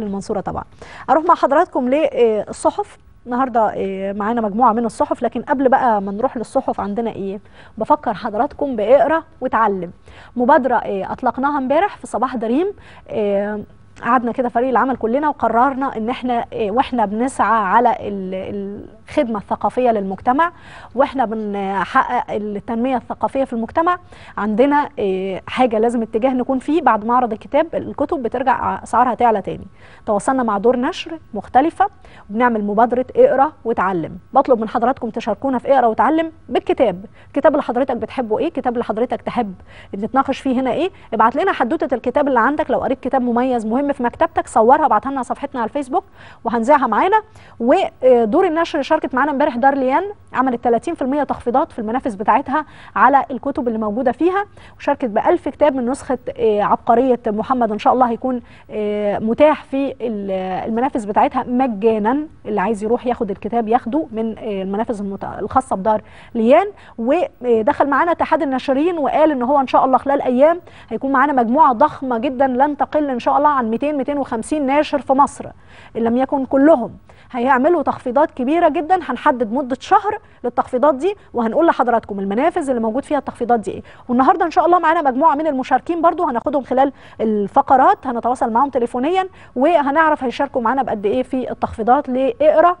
المنصورة طبعا. أروح مع حضراتكم للصحف. النهارده معانا مجموعة من الصحف لكن قبل بقى ما نروح للصحف عندنا إيه؟ بفكر حضراتكم بإقرأ وتعلم. مبادرة أطلقناها امبارح في صباح دريم. قعدنا كده فريق العمل كلنا وقررنا إن إحنا وإحنا بنسعى على الخدمه الثقافيه للمجتمع وإحنا بنحقق التنمية الثقافية في المجتمع. عندنا حاجة لازم اتجاه نكون فيه بعد معرض الكتاب الكتب بترجع أسعارها تعلى تاني. تواصلنا مع دور نشر مختلفة وبنعمل مبادرة اقرأ وتعلم بطلب من حضراتكم تشاركونا في اقرأ وتعلم بالكتاب. الكتاب اللي حضرتك بتحبه إيه؟ الكتاب اللي حضرتك تحب. نتناقش فيه هنا إيه؟ ابعت لنا حدوتة الكتاب اللي عندك. لو قريت كتاب مميز مهم في مكتبتك صورها ابعتها لنا على صفحتنا على الفيسبوك وهنذاعها معانا. ودور النشر شاركت معانا امبارح دار ليان عملت 30% تخفيضات في المنافذ بتاعتها على الكتب اللي موجودة فيها وشاركت ب 1000 كتاب من نسخة عبقرية محمد إن شاء الله هيكون متاح في المنافذ بتاعتها مجانا اللي عايز يروح ياخد الكتاب ياخده من المنافذ الخاصة بدار ليان. ودخل معانا اتحاد الناشرين وقال إن هو إن شاء الله خلال أيام هيكون معانا مجموعة ضخمة جدا لن تقل إن شاء الله عن 200 250 ناشر في مصر إن لم يكن كلهم. هيعملوا تخفيضات كبيرة جدا هنحدد مدة شهر للتخفيضات دي وهنقول لحضراتكم المنافذ اللي موجود فيها التخفيضات دي إيه. والنهاردة إن شاء الله معانا مجموعة من المشاركين برضو هناخدهم خلال الفقرات هنتواصل معاهم تليفونيا وهنعرف هيشاركوا معانا بقد إيه في التخفيضات لإقرا